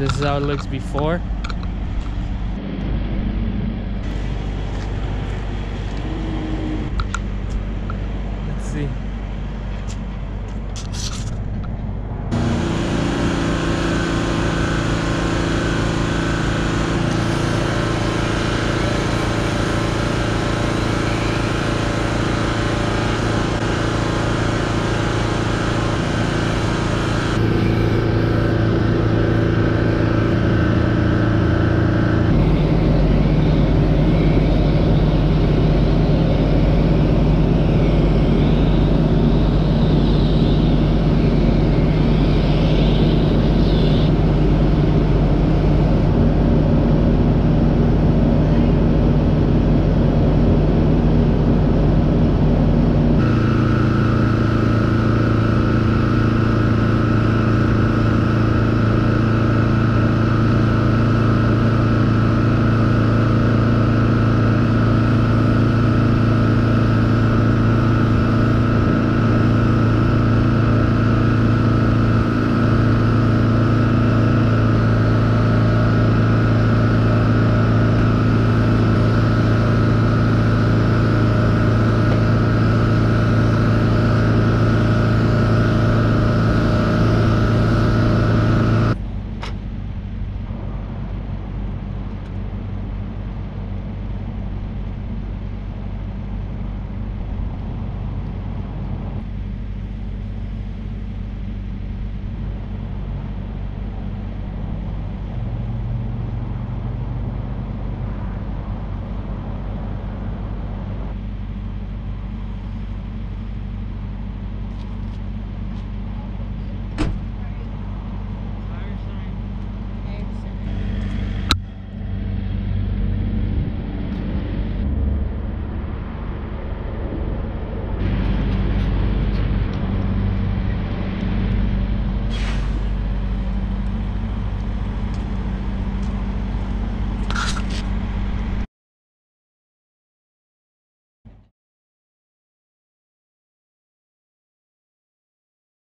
this is how it looks before.